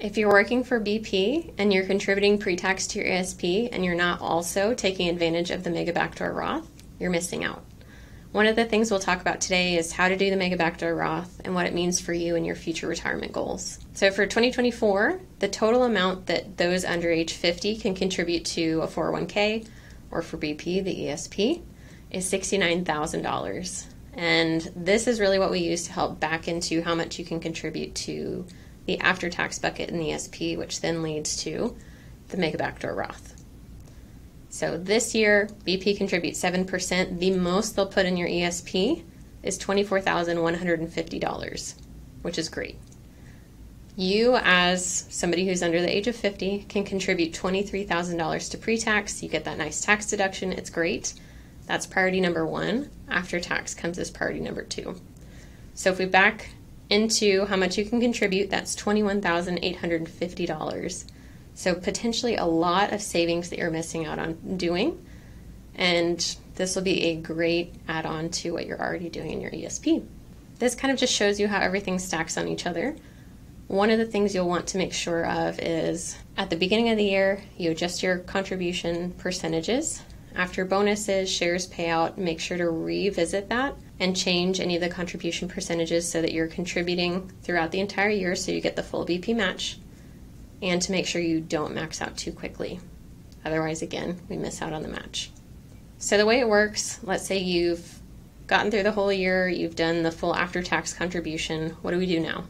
If you're working for BP and you're contributing pre tax to your ESP and you're not also taking advantage of the Mega Backdoor Roth, you're missing out. One of the things we'll talk about today is how to do the Mega Backdoor Roth and what it means for you and your future retirement goals. So, for 2024, the total amount that those under age 50 can contribute to a 401k or for BP, the ESP, is $69,000. And this is really what we use to help back into how much you can contribute to the after tax bucket in the ESP, which then leads to the Mega Backdoor Roth. So this year, BP contributes 7%. The most they'll put in your ESP is $24,150, which is great. You, as somebody who's under the age of 50, can contribute $23,000 to pre tax. You get that nice tax deduction. It's great. That's priority number one. After tax comes as priority number two. So if we back into how much you can contribute, that's $21,850. So, potentially a lot of savings that you're missing out on doing. And this will be a great add on to what you're already doing in your ESP. This kind of just shows you how everything stacks on each other. One of the things you'll want to make sure of is at the beginning of the year, you adjust your contribution percentages. After bonuses, shares payout, make sure to revisit that and change any of the contribution percentages so that you're contributing throughout the entire year so you get the full BP match and to make sure you don't max out too quickly. Otherwise, again, we miss out on the match. So, the way it works let's say you've gotten through the whole year, you've done the full after tax contribution. What do we do now?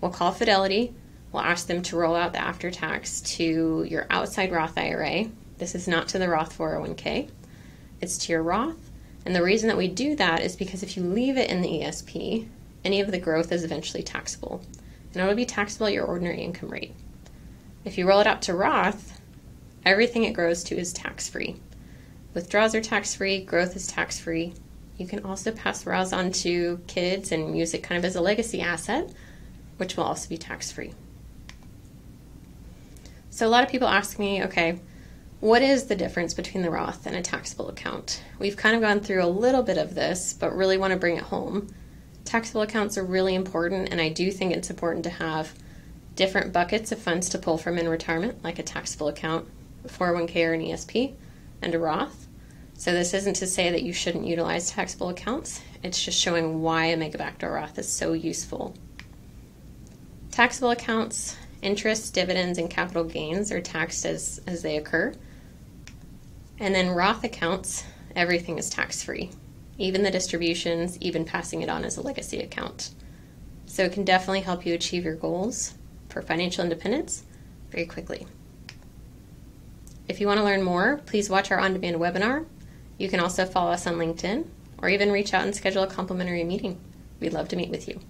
We'll call Fidelity. We'll ask them to roll out the after tax to your outside Roth IRA. This is not to the Roth 401k, it's to your Roth and the reason that we do that is because if you leave it in the ESP, any of the growth is eventually taxable. And it will be taxable at your ordinary income rate. If you roll it out to Roth, everything it grows to is tax free. Withdrawals are tax free, growth is tax free. You can also pass Roth on to kids and use it kind of as a legacy asset, which will also be tax free. So, a lot of people ask me, okay, what is the difference between the Roth and a taxable account? We've kind of gone through a little bit of this, but really want to bring it home. Taxable accounts are really important, and I do think it's important to have different buckets of funds to pull from in retirement, like a taxable account, a 401k or an ESP, and a Roth. So, this isn't to say that you shouldn't utilize taxable accounts, it's just showing why a mega backdoor Roth is so useful. Taxable accounts, interest, dividends, and capital gains are taxed as, as they occur. And then Roth accounts, everything is tax free, even the distributions, even passing it on as a legacy account. So it can definitely help you achieve your goals for financial independence very quickly. If you want to learn more, please watch our on demand webinar. You can also follow us on LinkedIn or even reach out and schedule a complimentary meeting. We'd love to meet with you.